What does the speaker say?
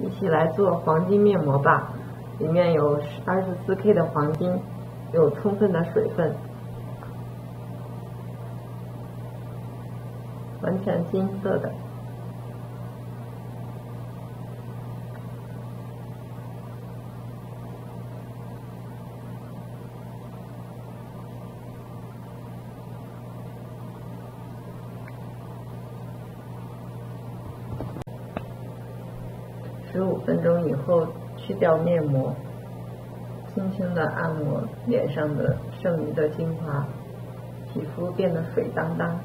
一起来做黄金面膜吧，里面有二十四 K 的黄金，有充分的水分，完全金色的。十五分钟以后去掉面膜，轻轻的按摩脸上的剩余的精华，皮肤变得水当当。